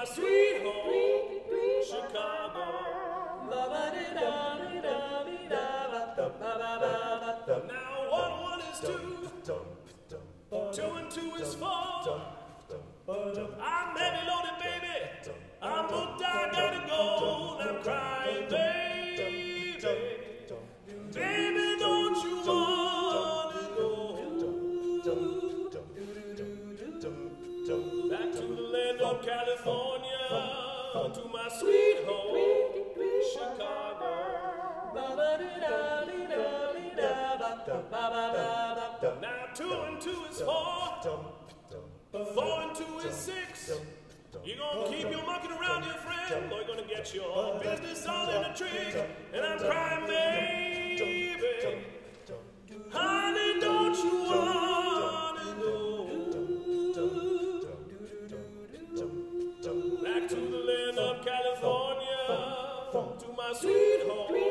my sweet home, Chicago. Now one one is two, two and two is four. I'm heavy loaded, baby. I'm I gotta go. I'm crying, baby. Baby, don't you wanna go back to the land of California, to my sweet home, Chicago. Now two and two is four. Four and two is six. You're gonna keep your monkey around your friend, or you're gonna get your business all in a tree. three.